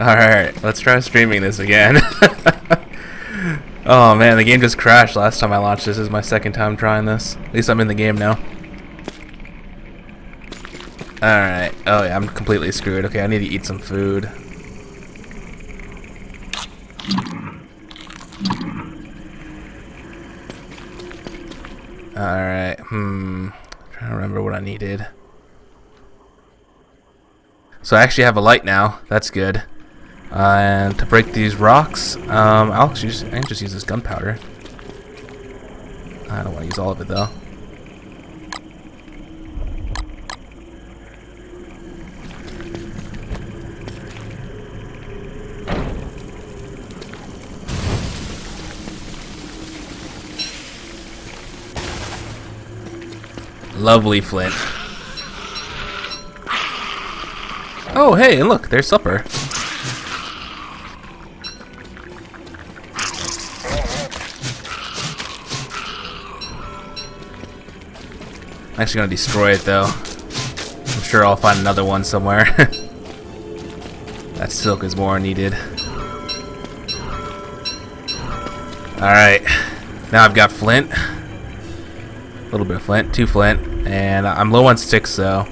Alright, let's try streaming this again. oh man, the game just crashed last time I launched this. This is my second time trying this. At least I'm in the game now. Alright. Oh yeah, I'm completely screwed. Okay, I need to eat some food. Alright, hmm. I'm trying to remember what I needed. So I actually have a light now. That's good. Uh, and to break these rocks, um, I'll just, I can just use this gunpowder. I don't want to use all of it though. Lovely flint. Oh, hey, look, there's supper. I'm actually gonna destroy it though. I'm sure I'll find another one somewhere. that silk is more needed. Alright, now I've got flint. A little bit of flint, two flint, and I'm low on sticks though.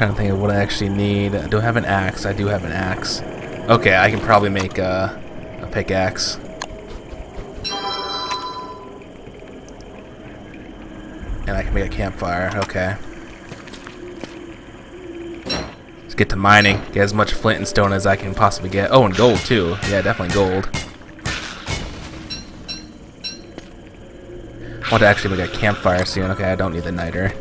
Trying to think of what I actually need. I Do I have an axe? I do have an axe. Okay, I can probably make a, a pickaxe. And I can make a campfire. Okay. Let's get to mining. Get as much flint and stone as I can possibly get. Oh, and gold too. Yeah, definitely gold. I want to actually make a campfire soon. Okay, I don't need the niter.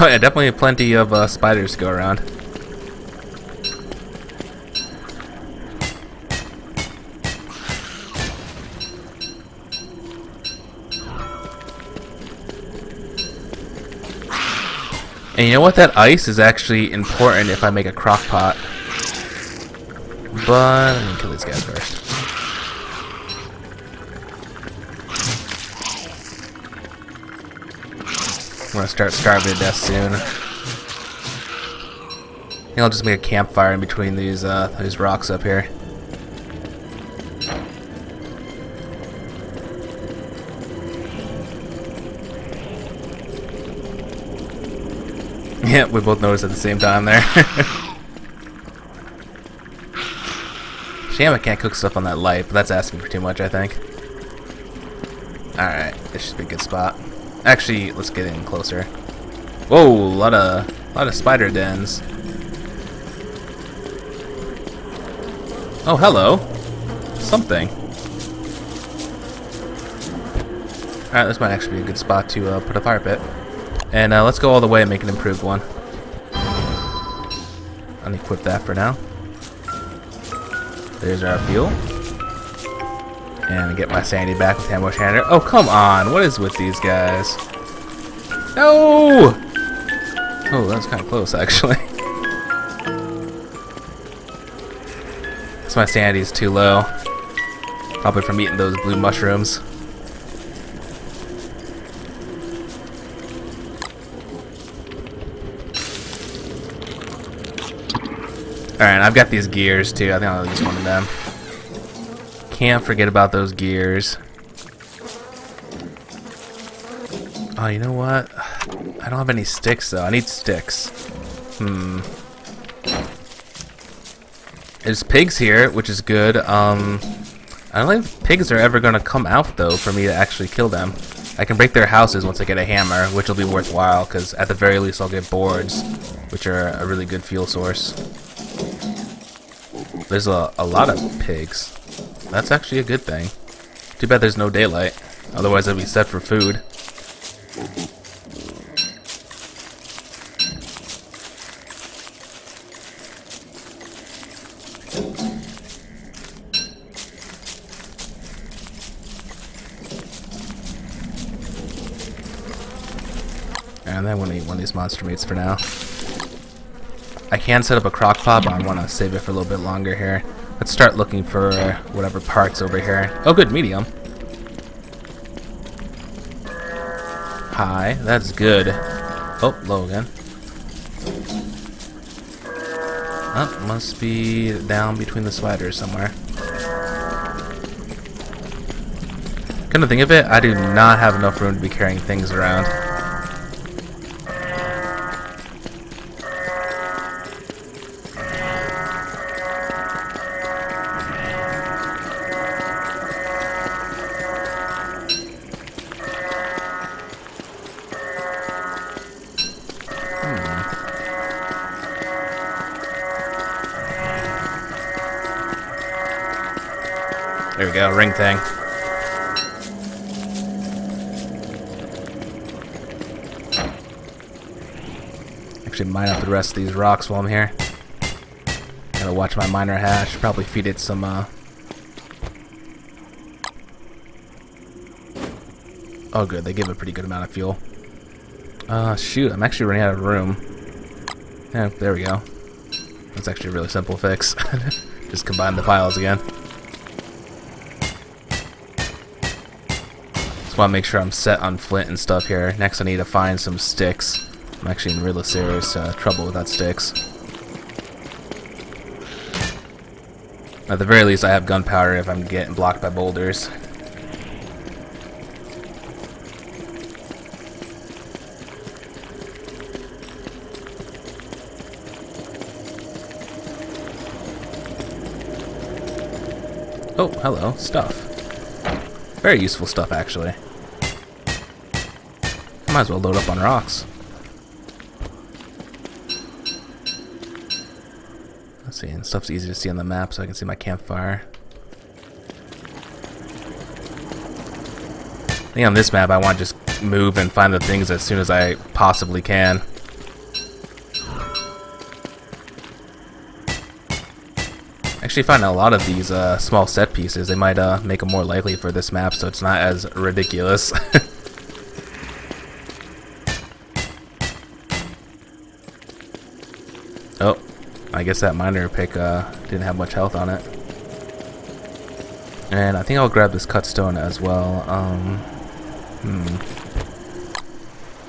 Oh yeah, definitely plenty of uh, spiders to go around. And you know what? That ice is actually important if I make a crock pot. But, let me kill these guys first. I'm gonna start starving to death soon. I think I'll just make a campfire in between these uh, these rocks up here. Yeah, we both noticed at the same time there. Shame I can't cook stuff on that light, but that's asking for too much, I think. Alright, this should be a good spot. Actually, let's get in closer. Whoa, a lot of, a lot of spider dens. Oh, hello. Something. Alright, this might actually be a good spot to uh, put a fire pit. And uh, let's go all the way and make an improved one. Unequip that for now. There's our fuel. And get my sanity back with Ambush Hander. Oh, come on. What is with these guys? No! Oh, that was kind of close, actually. my sanity is too low. Probably from eating those blue mushrooms. Alright, I've got these gears too. I think I'll use one of them can't forget about those gears. Oh, you know what? I don't have any sticks, though. I need sticks. Hmm. There's pigs here, which is good. Um, I don't think pigs are ever going to come out, though, for me to actually kill them. I can break their houses once I get a hammer, which will be worthwhile, because at the very least I'll get boards, which are a really good fuel source. There's a, a lot of pigs. That's actually a good thing. Too bad there's no daylight. Otherwise I'd be set for food. And then want to eat one of these monster meats for now. I can set up a crock pot, but I want to save it for a little bit longer here. Let's start looking for uh, whatever parts over here. Oh, good, medium. High, that's good. Oh, low again. Oh, must be down between the spiders somewhere. Come to think of it, I do not have enough room to be carrying things around. Ring thing. Actually mine up the rest of these rocks while I'm here. Gotta watch my miner hat, probably feed it some, uh... Oh good, they give a pretty good amount of fuel. Uh, shoot, I'm actually running out of room. Yeah, there we go. That's actually a really simple fix. Just combine the piles again. Want to make sure I'm set on flint and stuff here. Next I need to find some sticks. I'm actually in really serious uh, trouble without sticks. At the very least I have gunpowder if I'm getting blocked by boulders. Oh, hello, stuff. Very useful stuff, actually. Might as well load up on rocks. Let's see, and stuff's easy to see on the map so I can see my campfire. I think on this map I want to just move and find the things as soon as I possibly can. Actually find a lot of these uh, small set pieces, they might uh, make them more likely for this map so it's not as ridiculous. guess that miner pick uh, didn't have much health on it. And I think I'll grab this cut stone as well. Um, hmm.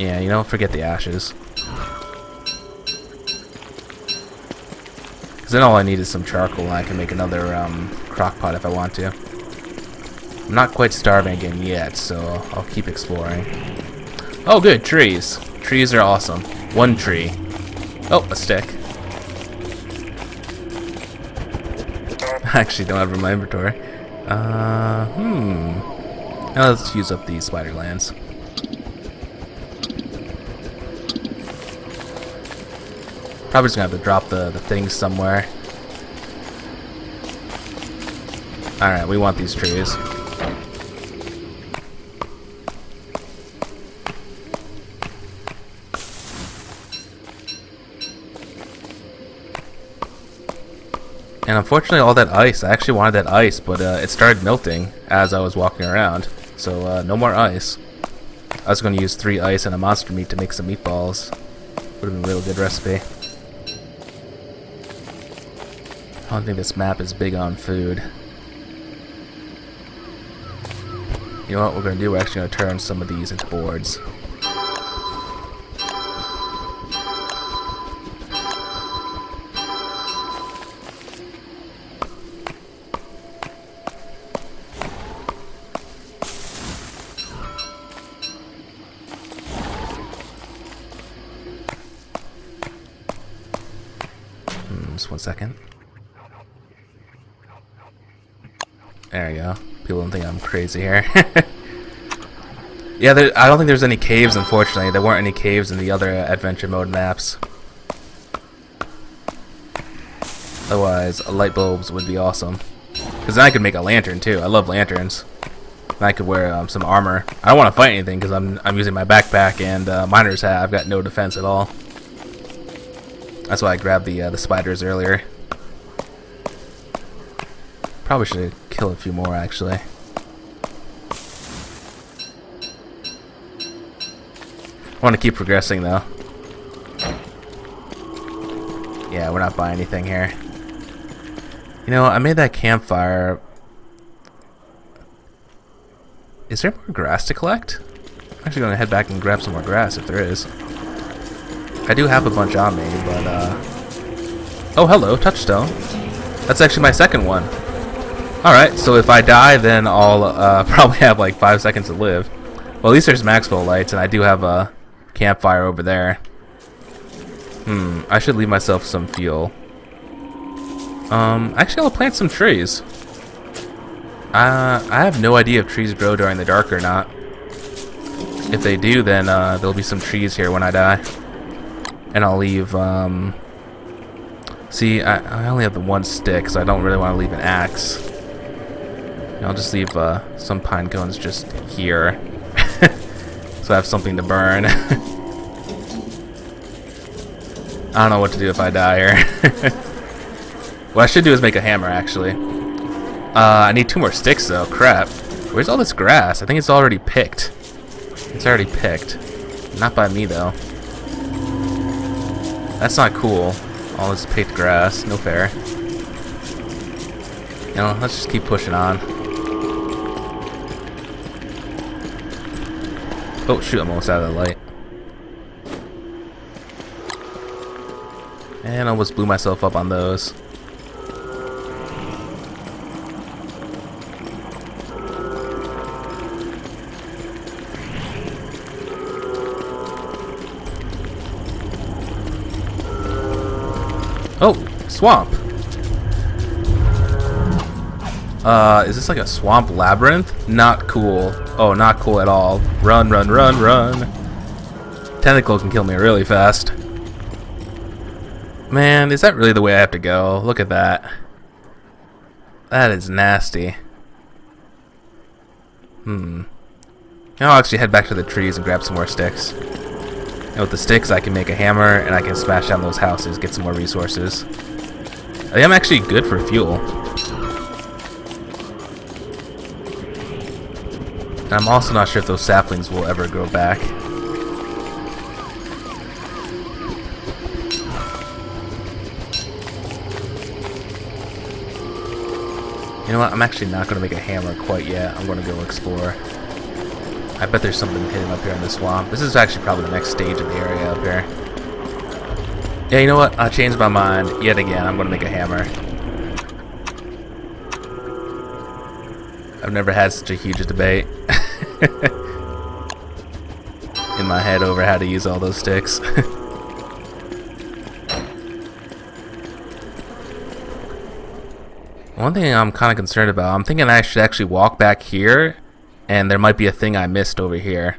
Yeah, you know, forget the ashes. Because then all I need is some charcoal and I can make another um, crock pot if I want to. I'm not quite starving again yet, so I'll keep exploring. Oh good, trees. Trees are awesome. One tree. Oh, a stick. I actually don't have in my inventory. Uh, hmm. Now let's use up these spider glands. Probably just gonna have to drop the, the things somewhere. Alright, we want these trees. Unfortunately all that ice, I actually wanted that ice, but uh, it started melting as I was walking around. So uh, no more ice. I was going to use three ice and a monster meat to make some meatballs. Would have been a real good recipe. I don't think this map is big on food. You know what we're going to do? We're actually going to turn some of these into boards. Second. There we go. People don't think I'm crazy here. yeah, there, I don't think there's any caves, unfortunately. There weren't any caves in the other adventure mode maps. Otherwise, light bulbs would be awesome. Because then I could make a lantern, too. I love lanterns. And I could wear um, some armor. I don't want to fight anything because I'm, I'm using my backpack and uh, miner's hat. I've got no defense at all. That's why I grabbed the uh, the spiders earlier. Probably should kill a few more actually. I want to keep progressing though. Yeah, we're not buying anything here. You know, I made that campfire. Is there more grass to collect? I'm actually going to head back and grab some more grass if there is. I do have a bunch on me, but, uh... Oh, hello, touchstone. That's actually my second one. Alright, so if I die, then I'll uh, probably have like five seconds to live. Well, at least there's Maxwell lights, and I do have a campfire over there. Hmm, I should leave myself some fuel. Um, actually, I'll plant some trees. Uh, I have no idea if trees grow during the dark or not. If they do, then uh, there'll be some trees here when I die. And I'll leave, um... See, I, I only have the one stick, so I don't really want to leave an axe. I'll just leave uh, some pine cones just here. so I have something to burn. I don't know what to do if I die here. What I should do is make a hammer, actually. Uh, I need two more sticks, though. Crap. Where's all this grass? I think it's already picked. It's already picked. Not by me, though. That's not cool. All this picked grass. No fair. You know, let's just keep pushing on. Oh, shoot, I'm almost out of the light. And I almost blew myself up on those. Swamp. Uh, is this like a swamp labyrinth? Not cool. Oh, not cool at all. Run, run, run, run. Tentacle can kill me really fast. Man, is that really the way I have to go? Look at that. That is nasty. Hmm. I'll actually head back to the trees and grab some more sticks. And with the sticks, I can make a hammer, and I can smash down those houses, get some more resources. I am actually good for fuel. And I'm also not sure if those saplings will ever grow back. You know what? I'm actually not going to make a hammer quite yet. I'm going to go explore. I bet there's something hidden up here in the swamp. This is actually probably the next stage of the area up here. Yeah, you know what? I changed my mind yet again. I'm to make a hammer. I've never had such a huge debate in my head over how to use all those sticks. One thing I'm kind of concerned about, I'm thinking I should actually walk back here, and there might be a thing I missed over here.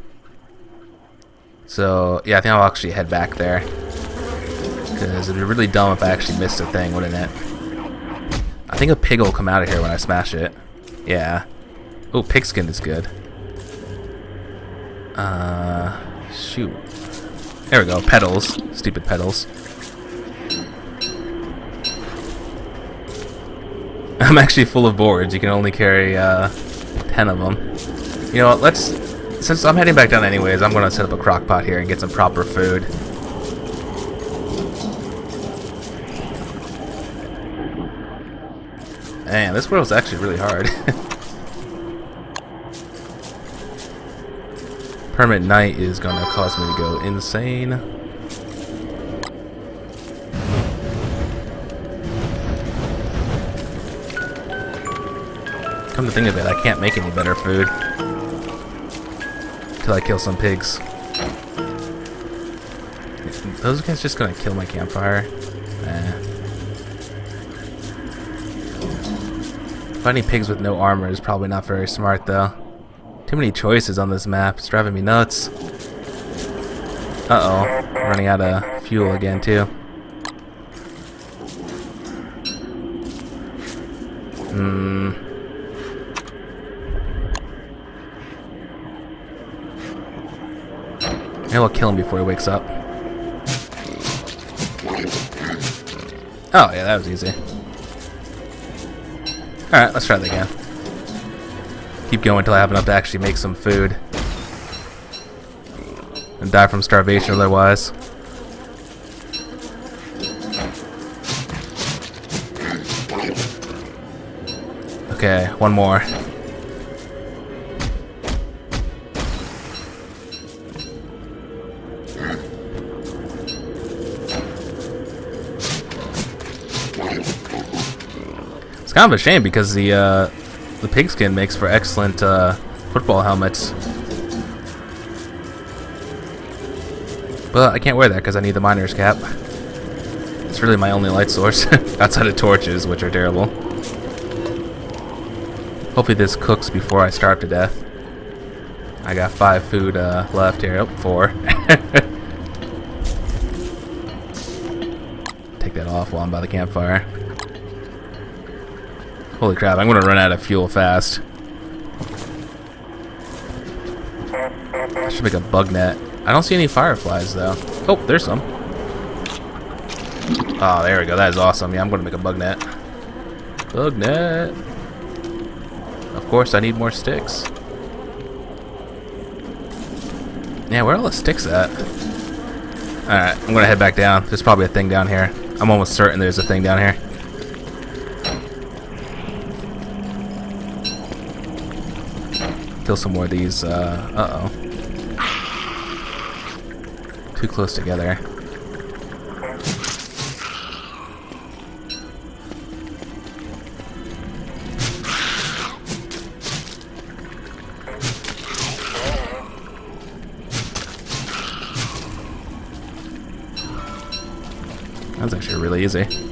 So, yeah, I think I'll actually head back there. Because it'd be really dumb if I actually missed a thing, wouldn't it? I think a pig will come out of here when I smash it. Yeah. Oh, pigskin is good. Uh, shoot. There we go, petals. Stupid petals. I'm actually full of boards. You can only carry uh, 10 of them. You know what, let's... Since I'm heading back down anyways, I'm to set up a crock pot here and get some proper food. Man, this world's actually really hard. Permit night is to cause me to go insane. Come to think of it, I can't make any better food. Till I kill some pigs. Those guys just gonna kill my campfire? Eh. Finding pigs with no armor is probably not very smart though. Too many choices on this map, it's driving me nuts. Uh-oh, running out of fuel again too. Hmm. Maybe I'll kill him before he wakes up. Oh, yeah, that was easy. Alright, let's try that again. Keep going until I have enough to actually make some food. And die from starvation otherwise. Okay, one more. Kind of a shame because the uh, the pigskin makes for excellent uh, football helmets. But I can't wear that because I need the miner's cap. It's really my only light source, outside of torches, which are terrible. Hopefully this cooks before I starve to death. I got five food uh, left here. Oh, four. Take that off while I'm by the campfire. Holy crap, I'm gonna run out of fuel fast. I should make a bug net. I don't see any fireflies though. Oh, there's some. Oh, there we go. That is awesome. Yeah, I'm gonna make a bug net. Bug net. Of course, I need more sticks. Yeah, where are all the sticks at? Alright, I'm gonna head back down. There's probably a thing down here. I'm almost certain there's a thing down here. Kill some more of these. Uh, uh oh. Too close together. That's actually really easy.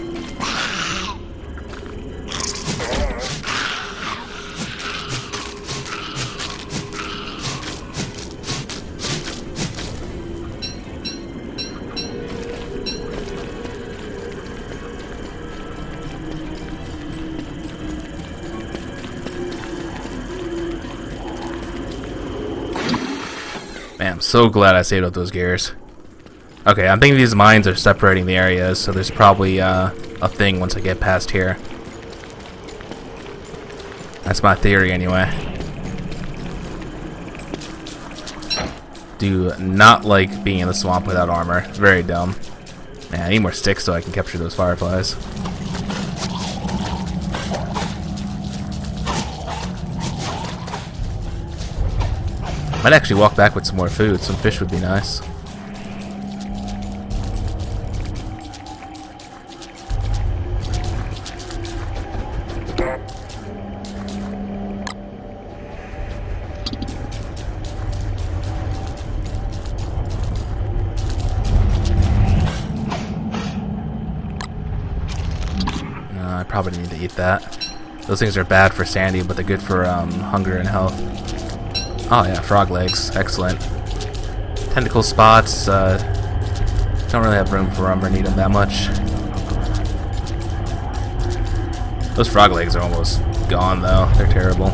So glad I saved up those gears. Okay, I'm thinking these mines are separating the areas, so there's probably uh, a thing once I get past here. That's my theory anyway. Do not like being in the swamp without armor. Very dumb. Man, I need more sticks so I can capture those fireflies. Might actually walk back with some more food. Some fish would be nice. I probably need to eat that. Those things are bad for sanity, but they're good for um, hunger and health. Oh yeah, frog legs. Excellent. Tentacle spots. Uh, don't really have room for them or need them that much. Those frog legs are almost gone though. They're terrible.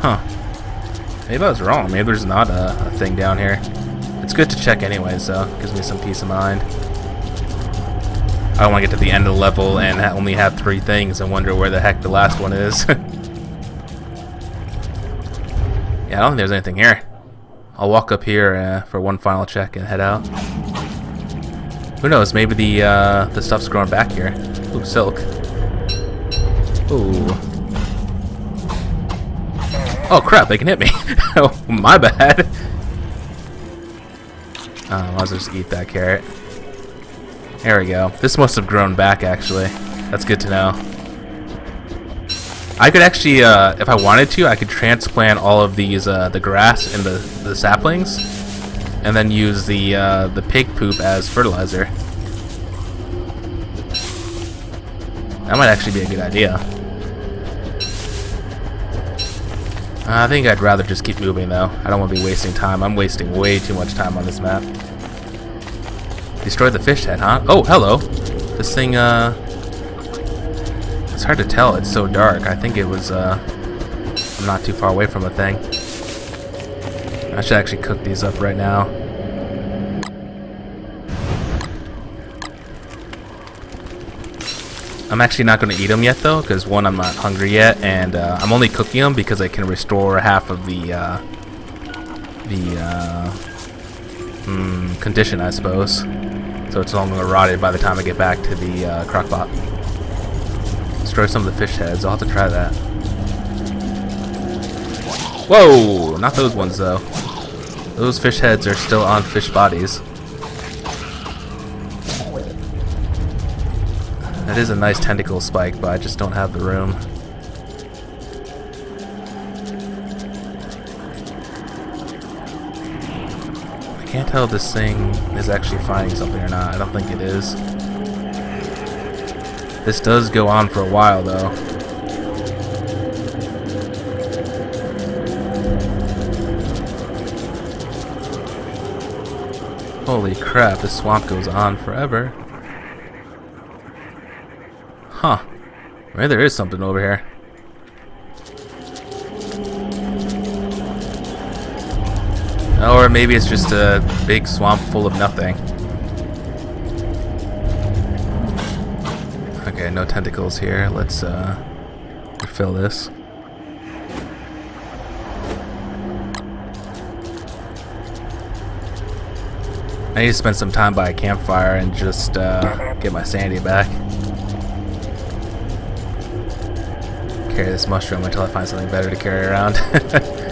Huh. Maybe I was wrong. Maybe there's not a, a thing down here. It's good to check anyway, so Gives me some peace of mind. I want to get to the end of the level and only have three things and wonder where the heck the last one is. yeah, I don't think there's anything here. I'll walk up here uh, for one final check and head out. Who knows? Maybe the uh, the stuff's growing back here. Ooh, silk. Ooh. Oh crap! They can hit me. oh, my bad. Uh, I'll just eat that carrot. There we go. This must have grown back, actually. That's good to know. I could actually, uh, if I wanted to, I could transplant all of these, uh, the grass and the, the saplings, and then use the, uh, the pig poop as fertilizer. That might actually be a good idea. I think I'd rather just keep moving, though. I don't want to be wasting time. I'm wasting way too much time on this map. Destroy the fish head, huh? Oh, hello. This thing, uh... It's hard to tell. It's so dark. I think it was, uh... I'm not too far away from a thing. I should actually cook these up right now. I'm actually not going to eat them yet, though, because one, I'm not hungry yet, and uh, I'm only cooking them because I can restore half of the, uh, the, uh, mm, condition, I suppose. So it's no longer rotted by the time I get back to the uh, crockpot. Destroy some of the fish heads. I'll have to try that. Whoa! Not those ones though. Those fish heads are still on fish bodies. That is a nice tentacle spike, but I just don't have the room. Can't tell if this thing is actually finding something or not. I don't think it is. This does go on for a while, though. Holy crap, this swamp goes on forever. Huh. Maybe there is something over here. Or maybe it's just a big swamp full of nothing. Okay, no tentacles here. Let's uh, refill this. I need to spend some time by a campfire and just uh, get my sanity back. Carry this mushroom until I find something better to carry around.